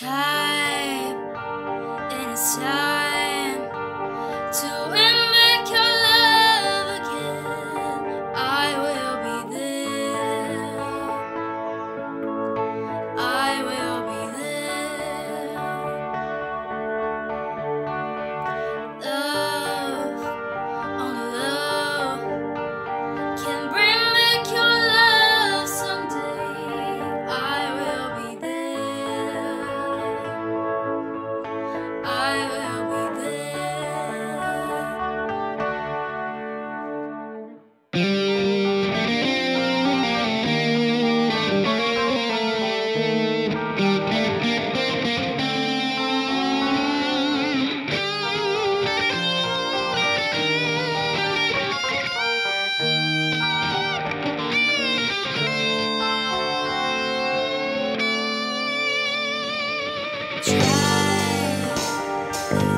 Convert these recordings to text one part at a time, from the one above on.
Time in a time.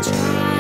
Try.